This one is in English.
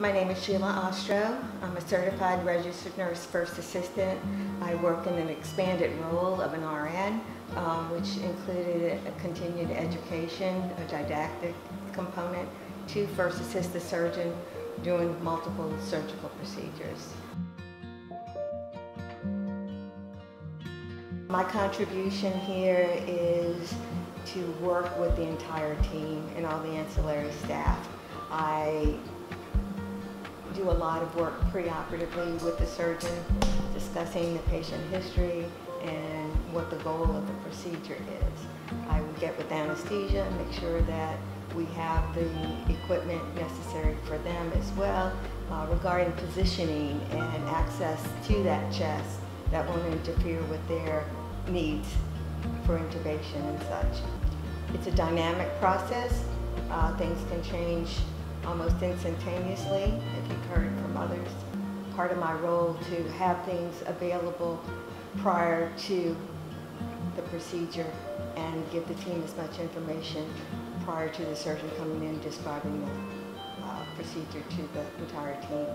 My name is Sheila Ostro. I'm a certified registered nurse first assistant. I work in an expanded role of an RN, um, which included a continued education, a didactic component, to first assist the surgeon doing multiple surgical procedures. My contribution here is to work with the entire team and all the ancillary staff. I do a lot of work preoperatively with the surgeon, discussing the patient history and what the goal of the procedure is. I will get with anesthesia make sure that we have the equipment necessary for them as well uh, regarding positioning and access to that chest that won't interfere with their needs for intubation and such. It's a dynamic process. Uh, things can change almost instantaneously, if you've heard from others. Part of my role to have things available prior to the procedure and give the team as much information prior to the surgeon coming in describing the uh, procedure to the entire team.